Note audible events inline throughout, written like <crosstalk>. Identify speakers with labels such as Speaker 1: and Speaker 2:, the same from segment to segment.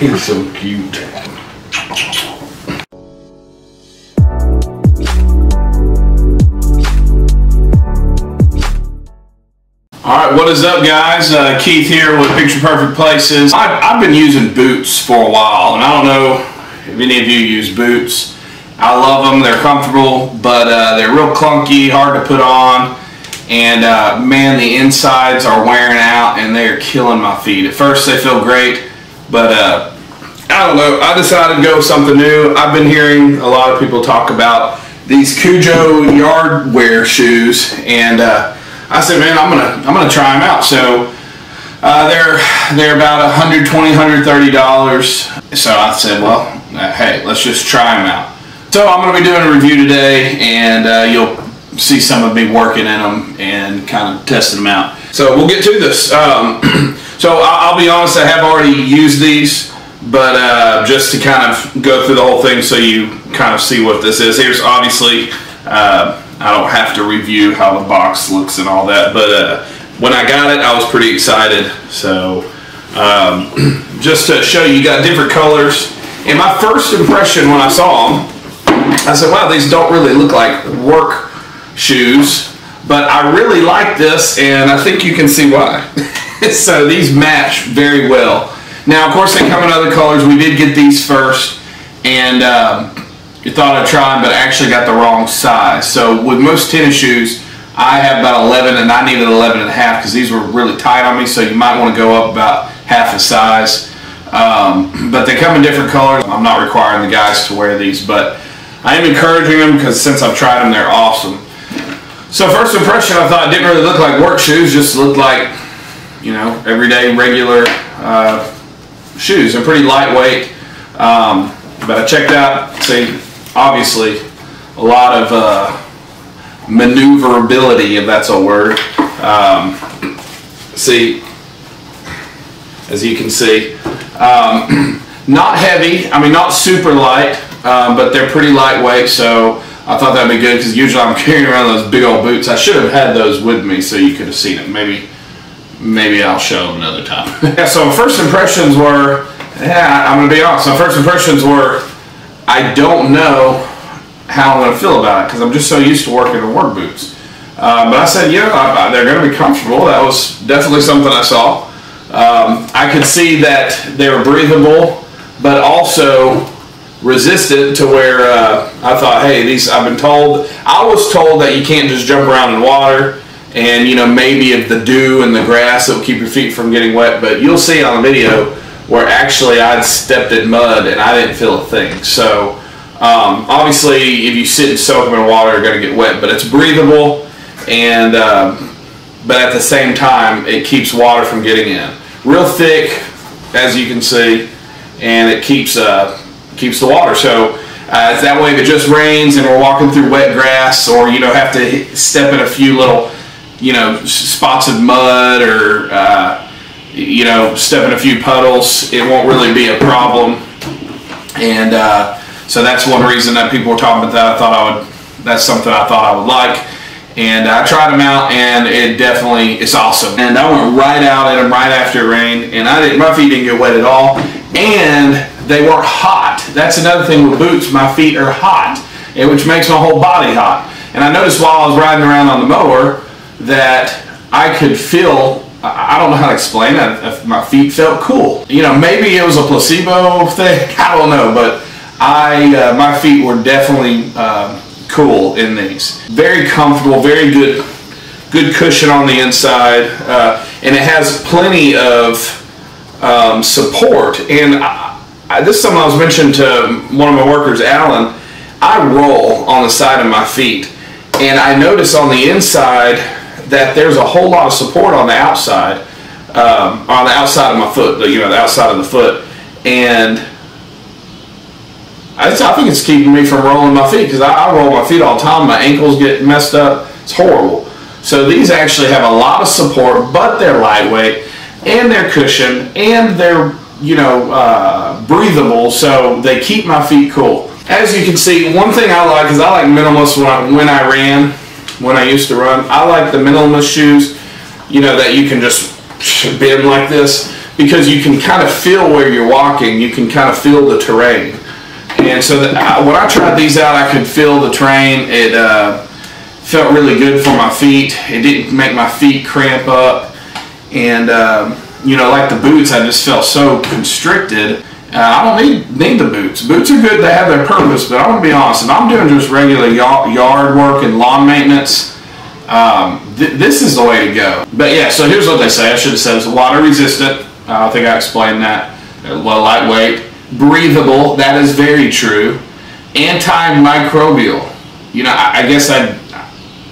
Speaker 1: He's so cute. All right, what is up, guys? Uh, Keith here with Picture Perfect Places. I've, I've been using boots for a while, and I don't know if any of you use boots. I love them; they're comfortable, but uh, they're real clunky, hard to put on, and uh, man, the insides are wearing out, and they are killing my feet. At first, they feel great, but uh, I don't know. I decided to go with something new. I've been hearing a lot of people talk about these Kujo yard wear shoes, and uh, I said, man, I'm gonna I'm gonna try them out. So uh, they're they're about 120 130 dollars. So I said, well, uh, hey, let's just try them out. So I'm gonna be doing a review today, and uh, you'll see some of me working in them and kind of testing them out. So we'll get to this. Um, <clears throat> so I'll, I'll be honest, I have already used these, but uh, just to kind of go through the whole thing so you kind of see what this is. Here's obviously. Uh, I don't have to review how the box looks and all that. But uh, when I got it, I was pretty excited. So um, <clears throat> just to show you, you got different colors. And my first impression when I saw them, I said, wow, these don't really look like work shoes. But I really like this, and I think you can see why. <laughs> so these match very well. Now, of course, they come in other colors. We did get these first. And um, you thought I'd try them but actually got the wrong size. So with most tennis shoes, I have about 11 and I needed 11 and a half because these were really tight on me. So you might want to go up about half a size. Um, but they come in different colors. I'm not requiring the guys to wear these, but I am encouraging them because since I've tried them, they're awesome. So first impression, I thought didn't really look like work shoes, just looked like, you know, everyday regular uh, shoes. They're pretty lightweight. Um, but I checked out, see, obviously a lot of uh, maneuverability, if that's a word. Um, see, as you can see, um, <clears throat> not heavy. I mean, not super light, um, but they're pretty lightweight. So I thought that'd be good because usually I'm <laughs> carrying around those big old boots. I should have had those with me so you could have seen it. Maybe, maybe I'll show them another time. <laughs> yeah. So first impressions were, yeah, I'm gonna be honest. My first impressions were I don't know how I'm going to feel about it because I'm just so used to working in work boots. Uh, but I said, yeah, I, I, they're going to be comfortable. That was definitely something I saw. Um, I could see that they were breathable, but also resistant to where uh, I thought, hey, these. I've been told. I was told that you can't just jump around in water, and you know maybe if the dew and the grass will keep your feet from getting wet. But you'll see on video where actually I'd stepped in mud and I didn't feel a thing. So um, obviously, if you sit and soak them in water, you're going to get wet, but it's breathable, and um, but at the same time, it keeps water from getting in. Real thick, as you can see, and it keeps uh, keeps the water. So uh, that way, if it just rains and we're walking through wet grass, or you know have to step in a few little you know spots of mud or uh, you know, step in a few puddles, it won't really be a problem. And uh, so that's one reason that people were talking about that. I thought I would, that's something I thought I would like. And I tried them out, and it definitely is awesome. And I went right out in them right after it rained, and I didn't, my feet didn't get wet at all. And they weren't hot. That's another thing with boots. My feet are hot, which makes my whole body hot. And I noticed while I was riding around on the mower that I could feel I don't know how to explain it. My feet felt cool, you know, maybe it was a placebo thing. <laughs> I don't know, but I uh, my feet were definitely uh, cool in these. Very comfortable, very good, good cushion on the inside, uh, and it has plenty of um, support. And I, I, this is something I was mentioning to one of my workers, Alan. I roll on the side of my feet, and I notice on the inside that there's a whole lot of support on the outside, um, on the outside of my foot, the, you know, the outside of the foot, and I, I think it's keeping me from rolling my feet because I, I roll my feet all the time. My ankles get messed up. It's horrible. So these actually have a lot of support, but they're lightweight and they're cushioned and they're you know uh, breathable, so they keep my feet cool. As you can see, one thing I like is I like minimalist when I, when I ran when I used to run. I like the minimalist shoes, you know, that you can just <laughs> bend like this because you can kind of feel where you're walking. You can kind of feel the terrain. And so I, when I tried these out, I could feel the terrain. It uh, felt really good for my feet. It didn't make my feet cramp up. And, um, you know, like the boots, I just felt so constricted. Uh, I don't need need the boots. Boots are good; they have their purpose. But I want to be honest. If I'm doing just regular yard work and lawn maintenance, um, th- this is the way to go. But yeah, so here's what they say. I should have said it's water resistant. Uh, I think I explained that. Uh, lightweight, breathable. That is very true. Antimicrobial. You know, I, I guess I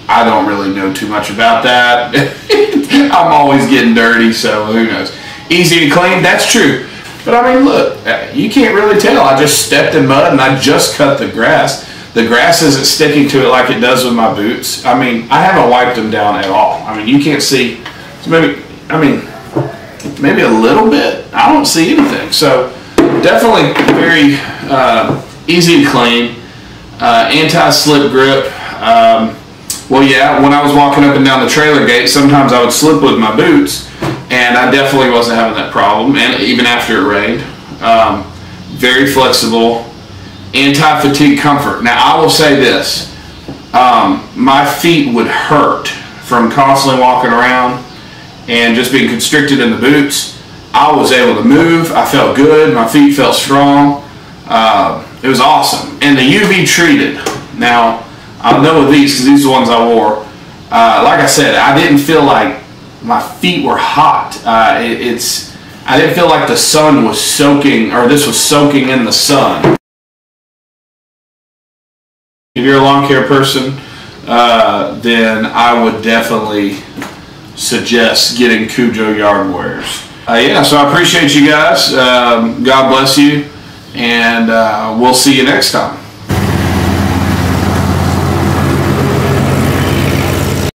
Speaker 1: I don't really know too much about that. <laughs> I'm always getting dirty, so who knows. Easy to clean. That's true. But I mean, look, uh, you can't really tell. I just stepped in mud and I just cut the grass. The grass isn't sticking to it like it does with my boots. I mean, I haven't wiped them down at all. I mean, you can't see. So maybe, I mean, maybe a little bit. I don't see anything. So definitely very uh, easy to clean. Uh, anti-slip grip. Um, well, yeah, when I was walking up and down the trailer gate, sometimes I would slip with my boots, and I definitely wasn't having that problem, and even after it rained. Um, very flexible, anti-fatigue comfort. Now, I will say this. Um, my feet would hurt from constantly walking around and just being constricted in the boots. I was able to move. I felt good. My feet felt strong. Uh, it was awesome. And the UV treated. Now, I know with these because these are the ones I wore. Uh, like I said, I didn't feel like my feet were hot. Uh, it, it's I didn't feel like the sun was soaking or this was soaking in the sun. If you're a lawn care person, uh, then I would definitely suggest getting Kujo yard wares. Uh, yeah, so I appreciate you guys. Um, God bless you, and uh, we'll see you next time.